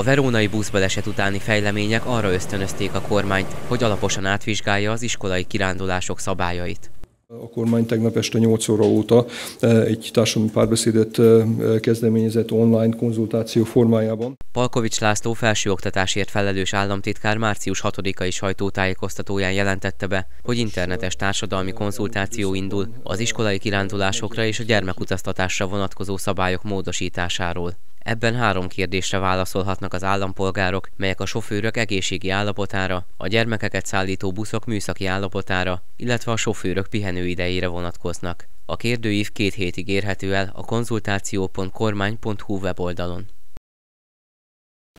A verónai buszbaleset utáni fejlemények arra ösztönözték a kormányt, hogy alaposan átvizsgálja az iskolai kirándulások szabályait. A kormány tegnap este 8 óra óta eh, egy társadalmi párbeszédet eh, kezdeményezett online konzultáció formájában. Palkovics László felsőoktatásért felelős államtitkár március 6-ai sajtótájékoztatóján jelentette be, hogy internetes társadalmi konzultáció indul az iskolai kirándulásokra és a gyermekutaztatásra vonatkozó szabályok módosításáról. Ebben három kérdésre válaszolhatnak az állampolgárok, melyek a sofőrök egészségi állapotára, a gyermekeket szállító buszok műszaki állapotára, illetve a sofőrök pihenőidejére vonatkoznak. A kérdőív két hétig érhető el a konzultáció.kormány.hu weboldalon.